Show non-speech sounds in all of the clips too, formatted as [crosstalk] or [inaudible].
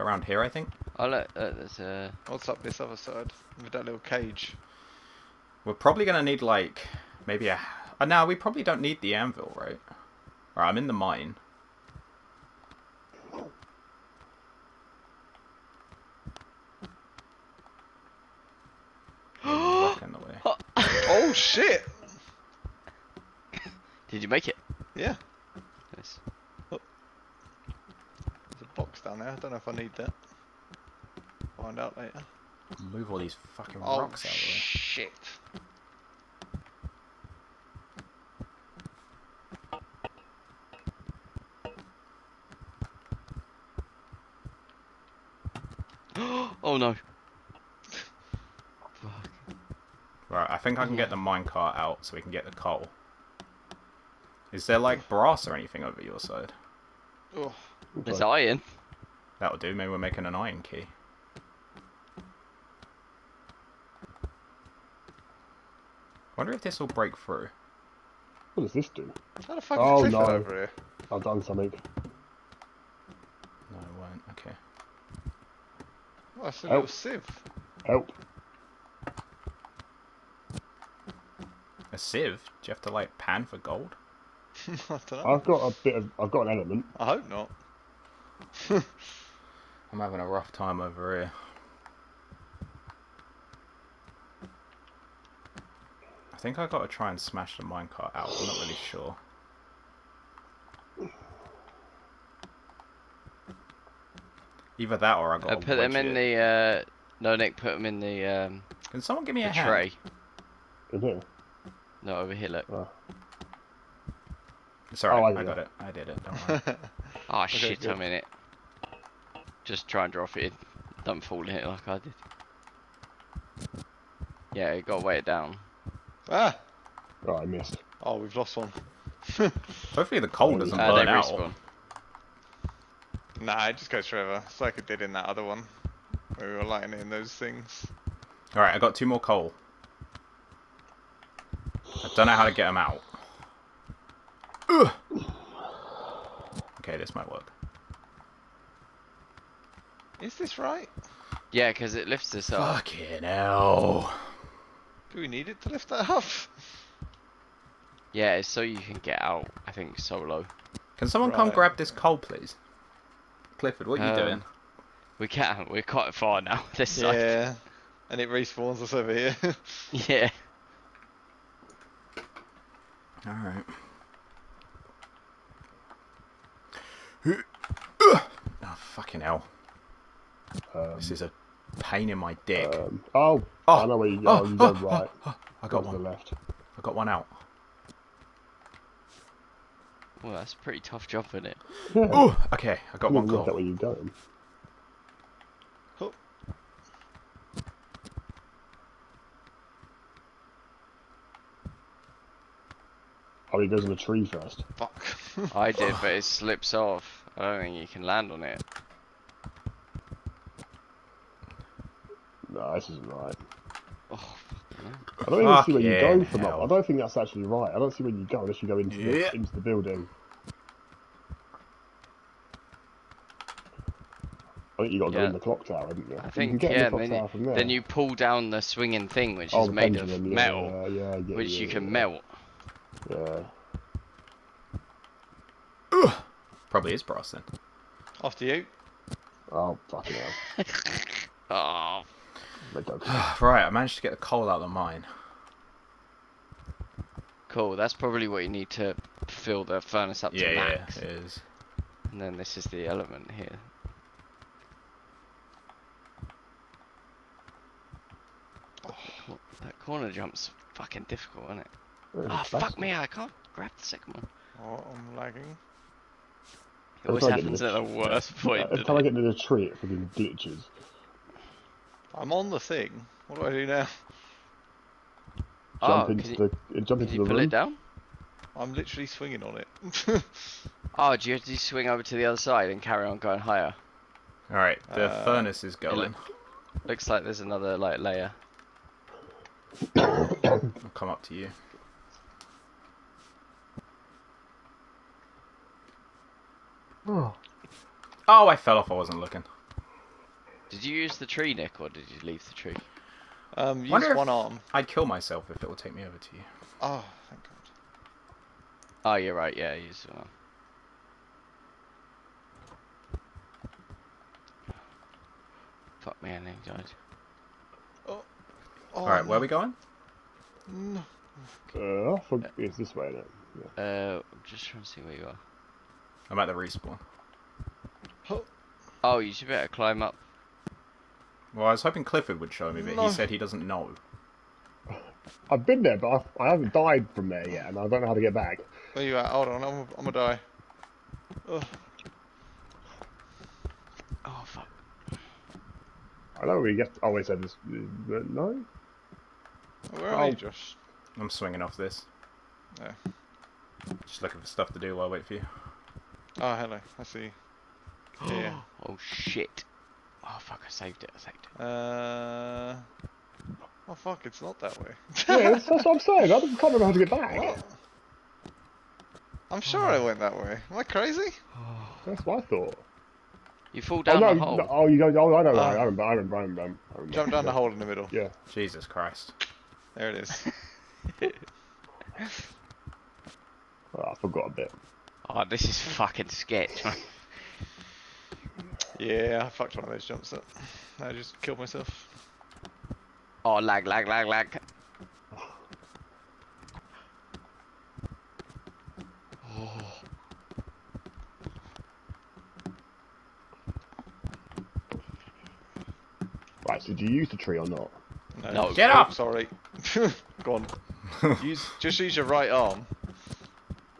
Go around here, I think. Oh look, uh, there's a. What's up this other side with that little cage? We're probably gonna need like maybe a. Uh, now we probably don't need the anvil, right? Alright, I'm in the mine. [gasps] Rock in the way. Oh shit! Did you make it? Yeah, Nice. There's a box down there. I don't know if I need that. Find out later. Move all these fucking Oh rocks out of the way. shit! [gasps] oh no. Fuck. Right, I think I can get the minecart out so we can get the coal. Is there like brass or anything over your side? Oh, There's iron. That'll do. Maybe we're making an iron key. Wonder if this will break through. What does this do? how the fuck Oh, is no. over here? I've done something. No, it won't. Okay. Oh, it's a Oh. little sieve. Help. A sieve? Do you have to like pan for gold? [laughs] I don't know. I've got a bit of. I've got an element. I hope not. [laughs] I'm having a rough time over here. I think I got to try and smash the minecart out. I'm not really sure. Either that or I got. Uh, put them in it. the. Uh... No, Nick, put them in the um, Can someone give me a hand? tray. In here. No, over here. Look. Oh. It's alright. Oh, I I got it. it. I did it. Don't worry. [laughs] [laughs] Oh shit, good. I'm in it. Just try and drop it in. Don't fall in it like I did. Yeah, you gotta weigh it down. ah! Right, I missed. Oh, we've lost one. [laughs] Hopefully the coal doesn't Uh, they burn out. respawn. Nah, it just goes forever. It's like it did in that other one. Where we were lighting in those things. Alright, I got two more coal. I don't know how to get them out. Ugh. Okay, this might work. Is this right? Yeah, because it lifts us up. Fucking hell. Do we need it to lift that up? Yeah, it's so you can get out. I think solo. Can someone come grab this coal, please? Clifford, what are you Um, doing? We can't. We're quite far now. [laughs] This side. Yeah. And it respawns us over here. [laughs] Yeah. Alright. Oh, [laughs] fucking hell. Um, This is a pain in my dick. um, oh, Oh, I know where you go. oh, you oh, go right. I got one. left. I got one out. Well, that's a pretty tough job, isn't it? Yeah. Oh, okay. I got I one didn't look at coal. where you're going. Oh, Oh, he goes in the tree first. fuck. [laughs] I did, but it slips off. I don't think you can land on it. No, this isn't right. Oh, I don't even see where you go from up. hell. I don't think that's actually right. I don't see where you go unless you go into Yeah. the, into the building. I think you got to go in the clock tower, haven't you? I you think can yeah. the Then tower you, from there. then you pull down the swinging thing, which oh, is made of yeah, metal, Yeah, yeah, which yeah, you can yeah. melt. Yeah. Ugh. Probably is brass then. After you. Oh, fucking hell. [laughs] Oh, They don't. [sighs] right, I managed to get the coal out of the mine. cool. That's probably what you need to fill the furnace up Yeah, to yeah, it is. And then this is the element here. Cor- That corner jump's fucking difficult, isn't it? Really Oh, ah, fuck me, I can't grab the second one. Oh, I'm lagging. It always try to get happens the- at the worst point. Every doesn't time I get into the tree, it fucking glitches. I'm on the thing. What do I do now? Oh, Jump can into you, the jump into the pull room. it down? I'm literally swinging on it. [laughs] Oh, do you have to swing over to the other side and carry on going higher? Alright, the Uh, furnace is going. Looks like there's another like layer. [coughs] I'll come up to you. Oh, Oh, I fell off. I wasn't looking. Did you use the tree, Nick, or did you leave the tree? Um, use Wonder one arm. I'd kill myself if it will take me over to you. Oh, thank God. Oh, you're right. Yeah, use one. Fuck me, I nearly died. Oh, Alright, where are we going? No. Uh, I think it's this way then. Yeah. Uh, I'm just trying to see where you are. I'm at the respawn. Oh, Oh, you should better climb up. Well, I was hoping Clifford would show me, but No. he said he doesn't know. I've been there, but I've, I haven't died from there yet, and I don't know how to get back. where you at? Hold on, I'm, I'm gonna die. Oh, Oh fuck. I know where you get. Oh, wait, so this. Uh, no? where are you, Oh. Josh? I'm swinging off this. Yeah. Just looking for stuff to do while I wait for you. Oh, hello. I see. Yeah. [gasps] Oh shit. Oh fuck, I saved it. I saved it. Uh. Oh fuck! It's not that way. Yeah, that's, that's what I'm [laughs] saying. I can't remember how to get back. What? I'm sure I went that way. Am I crazy? [sighs] That's what I thought. You fall Oh, down no, the hole. no, oh, you go. Oh, I know. Ah. I remember. I remember. I remember. I remember. Jump down the hole in the middle. Yeah. Jesus Christ. There it is. [laughs] Oh, I forgot a bit. Oh, this is fucking sketch. Man. yeah, I fucked one of those jumps up. I just killed myself. oh, lag, lag, lag, lag. [sighs] Right. So, did you use the tree or not? No. Get oh, up! Sorry. [laughs] Go on. [laughs] Use just use your right arm.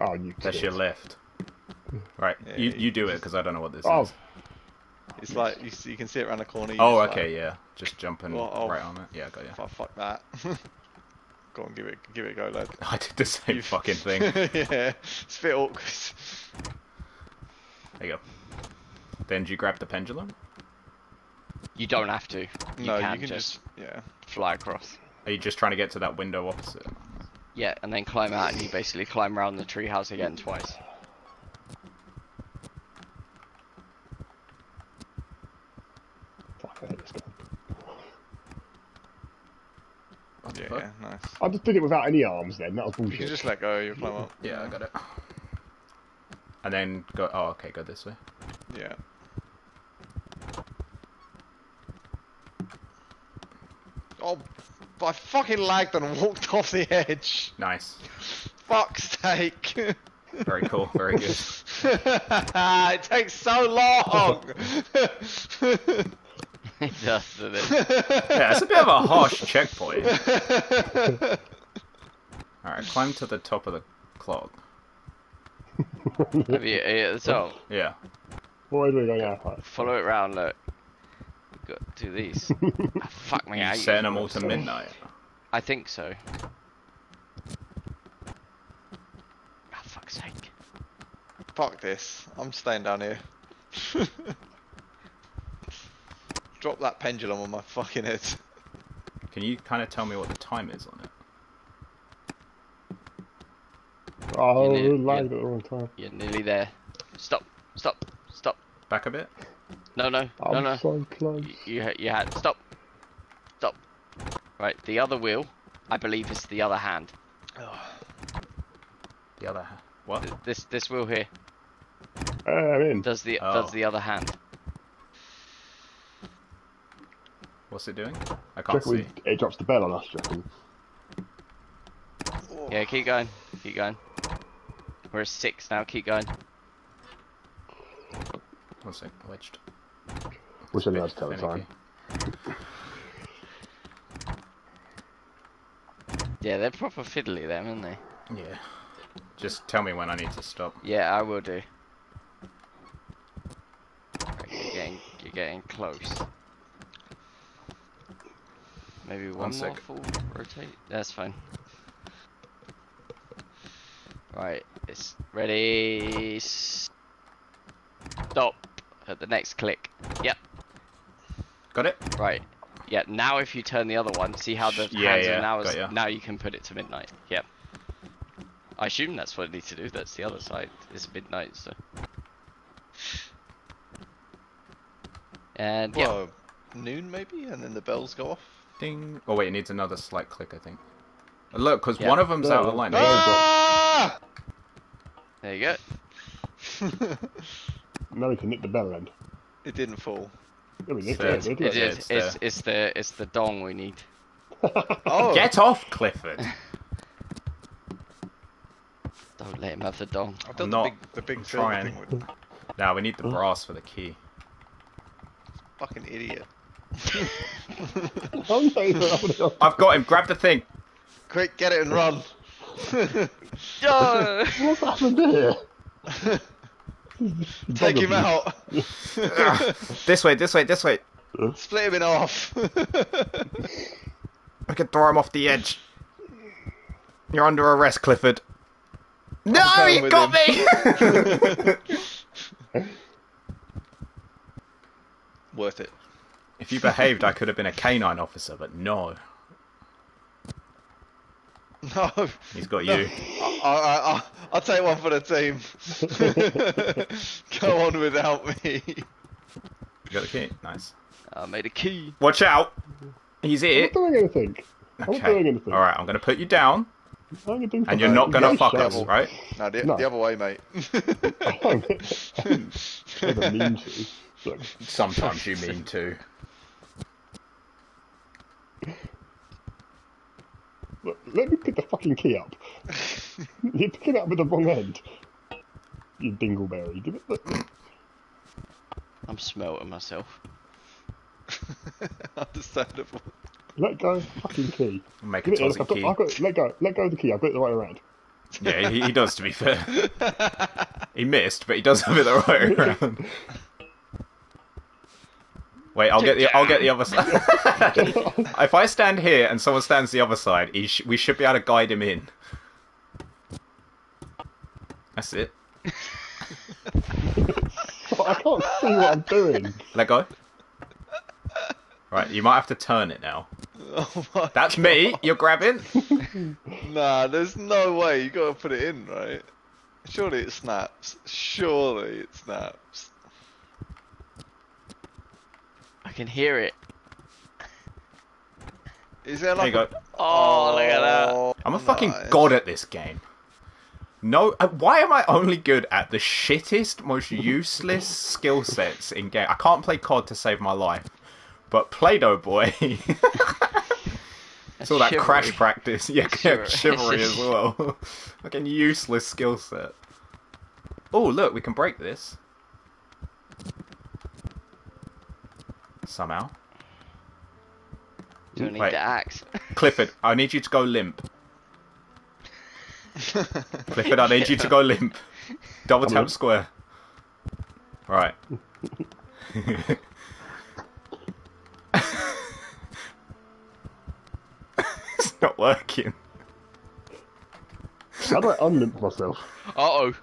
Oh, you. That's your left. Right, Yeah, you, you- you do it because I don't know what this Oh, is. It's like you, see, you can see it around the corner. Oh, okay, Like, yeah. Just jumping Well, oh. right on it. Yeah, I got you. oh, fuck that. [laughs] Go on, give it, give it a go, lad. [laughs] I did the same You- fucking thing. [laughs] yeah, it's a bit awkward. There you go. Then do you grab the pendulum? You don't have to. You no, can you can just, just, yeah. fly across. Are you just trying to get to that window opposite? Yeah, and then climb out, and you basically climb around the treehouse again twice. fuck, I hate this guy. What the Yeah, fuck? Nice. I just did it without any arms. Then that was bullshit. can just let go. You climb up. Yeah, I got it. And then go. Oh, okay, go this way. Yeah. Oh, I fucking lagged and walked [laughs] off the edge. Nice. Fuck's sake. Very cool. Very good. [laughs] it takes so long. [laughs] it does, doesn't it? [laughs] Yeah, it's a bit of a harsh checkpoint. Alright, climb to the top of the clock. Have you, uh, so, Yeah. What are we going now? Right. follow it round, look. We've got to do these. [laughs] Ah, fuck me, I You hate setting them all to midnight. I think so. Oh, fuck's sake. Fuck this. I'm staying down here. [laughs] Drop that pendulum on my fucking head. Can you kind of tell me what the time is on it? Oh, You need- lagged yeah. at the wrong time. You're nearly there. Stop, stop, stop. Back a bit? No, no, I'm no, no. so close. You, you, ha- you had, stop. Stop. Right, the other wheel, I believe is the other hand. The other ha- What? This, this wheel here Uh, I'm in. does the, Oh. does the other hand. What's it doing? I can't Check we, see. it drops the bell on us, do? Yeah, keep going, keep going. We're at six now, keep going. One sec, wedged. Wish I knew how to tell the Finicky. time. Yeah, they're proper fiddly them, aren't they? Yeah. Just tell me when I need to stop. Yeah, I will do. Right, you're getting, you're getting close. Maybe one, One more sec. full rotate. That's fine. Right, it's ready. Stop at the next click. Yep. Got it? Right. Yeah. Now, if you turn the other one, see how the Yeah, hands yeah, are now. Is, ya. now you can put it to midnight. Yep. I assume that's what it needs to do. That's the other side. It's midnight, so. And yeah, Whoa. noon maybe, and then the bells go off. Ding. Oh wait, it needs another slight click, I think. Look, because Yeah. one of them's out of line. No. Ah! There you go. [laughs] Now we can nick the bell end. it didn't fall. Yeah, we nicked Fair. it. didn't It we? It's It's, it's the it's the dong we need. [laughs] Oh, Get off, Clifford. [laughs] Don't let him have the dong. I've done I'm the not. big, the big I'm trying. thing with now we need the brass for the key. fucking idiot. [laughs] I've got him. Grab the thing. Quick, get it and run. [laughs] No! What's happened here? [laughs] Take him out. This way, this way, this way. Split him in half. I can throw him off the edge. You're under arrest, Clifford. No, going he with got him. me! Worth it. If you behaved, I could have been a canine officer, but no. [laughs] No. He's got No. you. I, I, I, I'll take one for the team. [laughs] Go on without me. You got the key? Nice. I made a key. Watch out! He's I'm not doing anything. I'm doing Okay. anything. Alright, I'm gonna put you down, I'm gonna do and you're not gonna fuck us, up. right? No, the, No. the other way, mate. [laughs] I'm never mean to. Sometimes you mean to. Look, let me pick the fucking key up. [laughs] You're picking it up with the wrong end. You dingleberry. Give it the... I'm smelting myself. [laughs] Understandable. Let go fucking key. Make a Give it here. toss I've got, key. I've got, let go. Let go of the key. I've got it the right way around. Yeah, he, he does, to be fair. [laughs] He missed, but he does have it the right way around. Wait, I'll get the I'll get the other side. [laughs] [laughs] if I stand here and someone stands the other side, he sh- we should be able to guide him in. That's it. [laughs] I can't see what I'm doing. Let go. Right, you might have to turn it now. Oh my. That's me. You're grabbing. Nah, there's no way. You gotta put it in, right? Surely it snaps. Surely it snaps. I can hear it. Is there There you a... go. Oh, look at that. Oh, I'm a fucking nice. god at this game. No, uh, why am I only good at the shittest, most useless [laughs] skill sets in game? I can't play COD to save my life, but Play-Doh Boy. [laughs] it's all that Chivalry. crash practice. [laughs] Yeah, yeah, Chivalry. chivalry as well. fucking useless skill set. Oh, look, we can break this. Somehow. Do I need Wait. the axe? [laughs] Clifford, I need you to go limp. Clifford, I need you to go limp. Double I'm tap limp. square. Right. [laughs] it's not working. How do I unlimp myself? Uh. Oh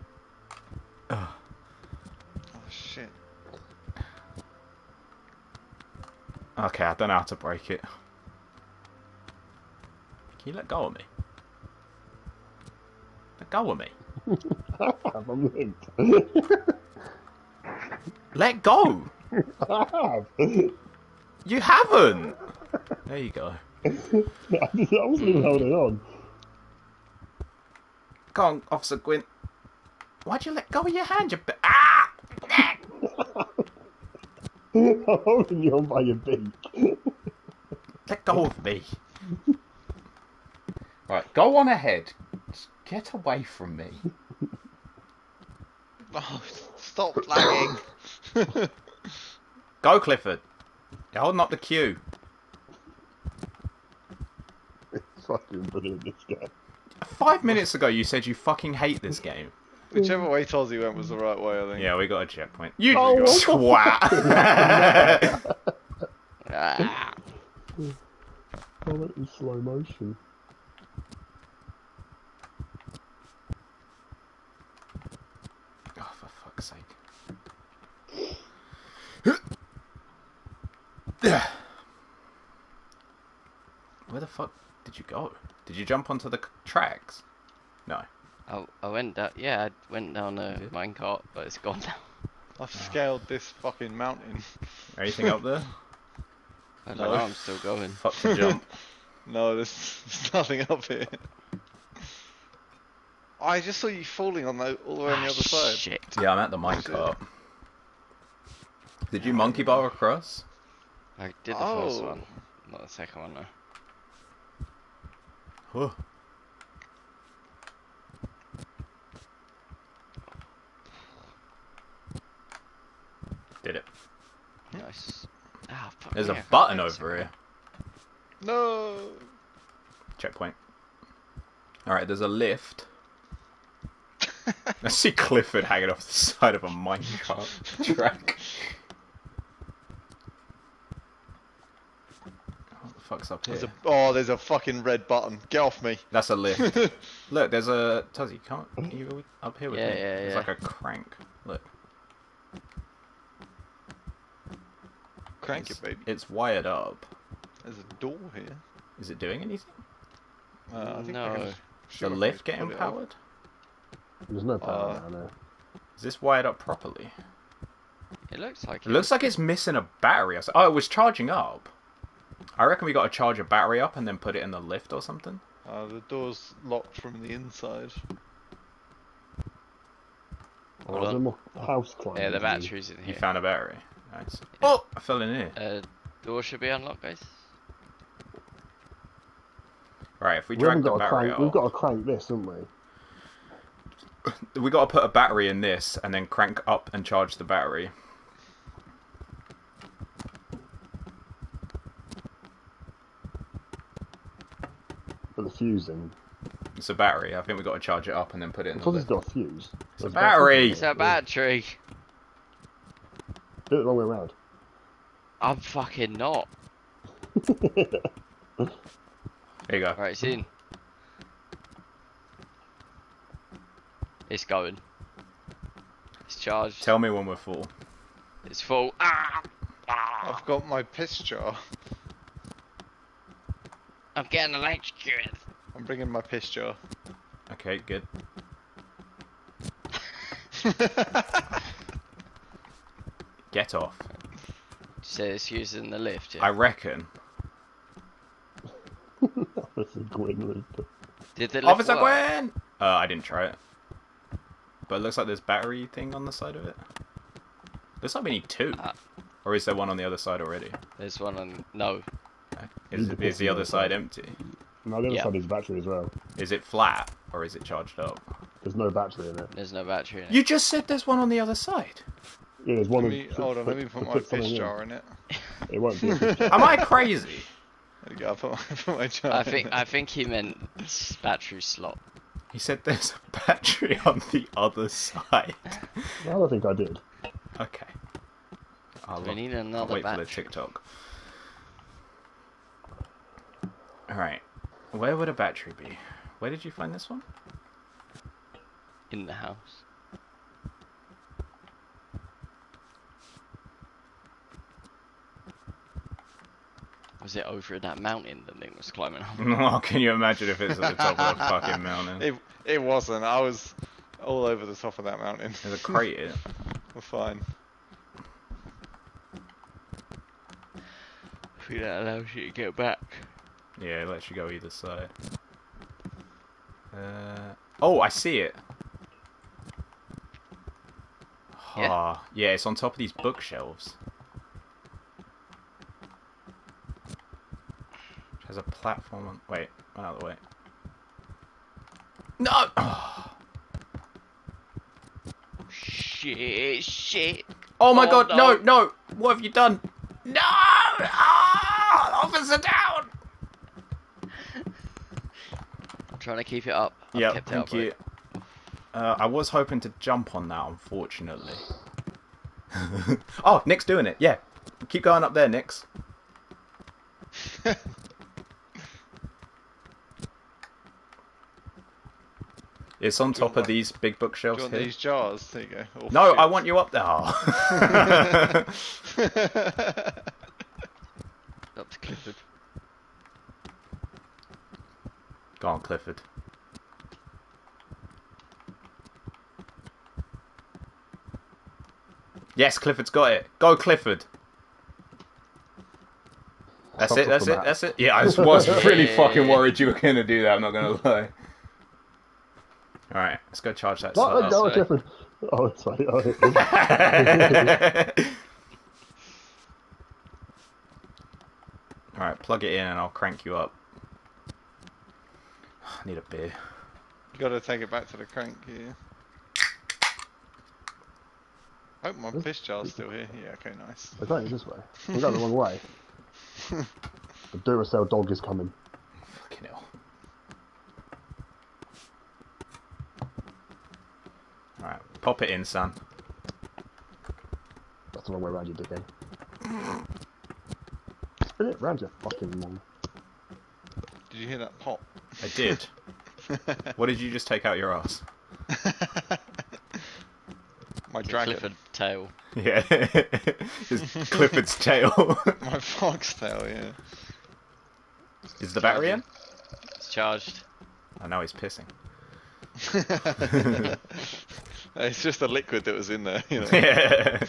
Okay, I don't know how to break it. Can you let go of me? Let go of me. [laughs] I'm limped. Let go! [laughs] I have. You haven't! There you go. [laughs] I wasn't even holding on. Come on, Officer Gwyn. Why'd you let go of your hand, you Ah! I'm holding you on by your beak. Let go of me. Right, go on ahead. Get away from me. [laughs] Oh, stop lagging. [laughs] Go, Clifford. You're holding up the queue. It's fucking brilliant, this guy. Five minutes ago, you said you fucking hate this game. Whichever way Tozzy went was the right way, I think. Yeah, we got a checkpoint. You Oh, what [laughs] the twat. Ah. I went in slow motion. oh, for fuck's sake. Where the fuck did you go? Did you jump onto the tracks? No. I, I went down. Yeah, I went down a minecart, but it's gone now. [laughs] I've scaled this fucking mountain. [laughs] Anything up there? I don't No. know, I'm still going. [laughs] Fuck the jump. No, there's, there's nothing up here. I just saw you falling on the all the way on the Ah, other side. Shit. Yeah, I'm at the minecart. Did you monkey bar across? I did the first Oh. one, not the second one though. Huh. Did it. Nice. Ah, fuck There's me, I a button over here. No. Checkpoint. Alright, there's a lift. I see Clifford hanging off the side of a minecart [laughs] track. What the fuck's up here? There's a, oh, there's a fucking red button. Get off me. That's a lift. [laughs] Look, there's a Tuzzy. Come on, you up here with Yeah, me. yeah, There's yeah. like a crank. Look, Crank it, it's, baby. It's wired up. There's a door here. Is it doing anything? Uh, I think I No. can Is the lift getting powered? There's no power Uh, down there. Is this wired up properly? It looks like It looks like it's missing a battery. or so- Oh, it was charging up. I reckon we got to charge a battery up and then put it in the lift or something. Uh, the door's locked from the inside. Oh, hold on. a house climbing. Yeah, the to do. battery's in You here. found a battery. Nice. Oh, I fell in here. Uh, door should be unlocked, guys. Right, if we We drag haven't the got to battery crank. We've got to crank this, haven't we? [laughs] we got to put a battery in this and then crank up and charge the battery. Put the fuse in. It's a battery. I think we've got to charge it up and then put it in the Because it's lift. got a fuse. It's a There's battery. It's a battery. Do it the wrong way around. I'm fucking not. [laughs] There you go. Right, it's in. It's going. It's charged. Tell me when we're full. It's full. Ah! I've got my piss jar. I'm getting electrocuted. I'm bringing my piss jar. Okay, good. [laughs] Get off. So it's using the lift. I reckon. This is Gwyn Reaper. Did the lift Officer work? Gwen! Uh, I didn't try it. But it looks like there's battery thing on the side of it. Looks like we need two. Ah. Or is there one on the other side already? There's one on. No. Is, Need to is the other side empty? No, the other Yeah. side is battery as well. Is it flat? Or is it charged up? There's no battery in it. There's no battery in it. You just said there's one on the other side. Yeah, there's one. Let of- me, put- hold on, let me put put my something piss in. jar in it. It won't be. [laughs] Am I crazy? There you go, I put my, [laughs] put my jar I think. I think he meant battery slot. He said there's a battery [laughs] on the other side. I don't think I did. Okay. I'll, We need another I'll another wait for the battery. TikTok. Alright. Where would a battery be? Where did you find this one? in the house. Was it over that mountain that Nick was climbing up? [laughs] Oh, can you imagine if it's at the top of a fucking mountain? It, it wasn't. I was all over the top of that mountain. There's a crater. [laughs] We're fine. I think that allows you to get back. Yeah, it lets you go either side. Uh, oh, I see it. Yeah? Ah, yeah, it's on top of these bookshelves. There's a platform on. Wait, one out of the way. No! [sighs] Shit, shit. Oh my Oh, god, no, no. no! What have you done? No! Ah! Officer down! I'm trying to keep it up. Yeah, thank up, you. right? Uh, I was hoping to jump on that, unfortunately. [laughs] oh, Nick's doing it. Yeah, keep going up there, Nick's. [laughs] it's on top of want- these big Do bookshelves you want here. these jars? There you go. Oh, No, shit. I want you up there. [laughs] [laughs] Up to Clifford. Go on, Clifford. Yes, Clifford's got it. Go, Clifford. That's Top it. That's it. map. That's it. Yeah, I was, [laughs] was really Yeah. fucking worried you were gonna do that. I'm not gonna lie. All right, let's go charge that. Oh, slot oh, up. Shepard. Oh, it's funny. Oh, it is. [laughs] All right, plug it in and I'll crank you up. [sighs] I need a beer. You gotta take it back to the crank here. Hope my piss jar's still here. Yeah, okay, nice. They're going this way. We're going the wrong way. [laughs] The Duracell dog is coming. Fucking hell. All right, pop it in, son. That's the wrong way around, you dickhead. Spin it round, you fucking mong. Did you hear that pop? I did. [laughs] what did you just take out your ass? [laughs] My dragon. Clifford tail. Yeah, [laughs] it's Clifford's tail. My fox tail, yeah. Is the battery in? It's charged. Oh, I know he's pissing. It's just a liquid that was in there, you know. [laughs]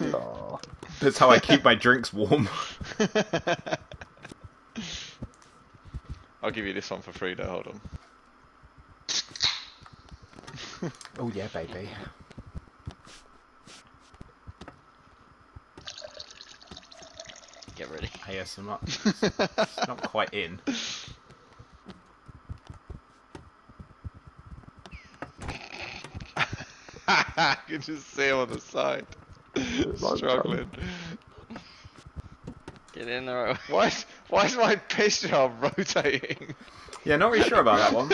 Yeah. Oh, That's how I keep my drinks warm. [laughs] I'll give you this one for free though, hold on. [laughs] Oh yeah, baby. Get ready. ASMR. It's not quite in. [laughs] you can just see him on the side. Struggling. Get in the right way. Why is, [laughs] why is my piss [laughs] jar rotating? Yeah, not really sure about that one.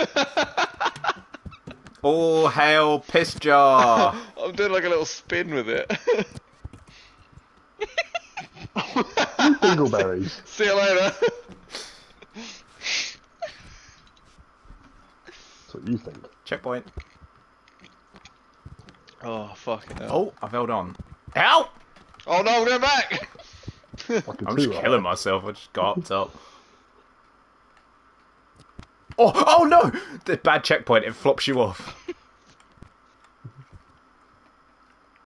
All hail piss jar. I'm doing like a little spin with it. dingleberries. See you later. That's what you think. Checkpoint. Oh, fucking hell. Oh, I've held on. Help! Oh no, I'm going back! [laughs] I'm just two, killing myself. I just got [laughs] up top. Oh, oh no! The bad checkpoint. It flops you off.